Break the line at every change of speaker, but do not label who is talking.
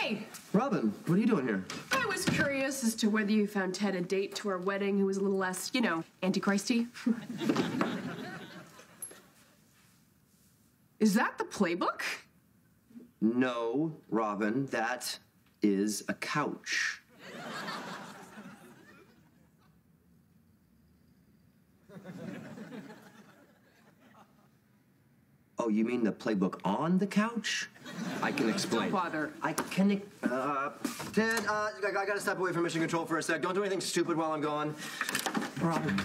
Hey,
Robin, what are you doing here?
I was curious as to whether you found Ted a date to our wedding who was a little less, you know, antichristy. Is that the playbook?
No, Robin, that is a couch. Oh, you mean the playbook on the couch? I can explain.
Don't bother.
I can. Uh, Ted, uh, I, I gotta step away from mission control for a sec. Don't do anything stupid while I'm gone. Robin.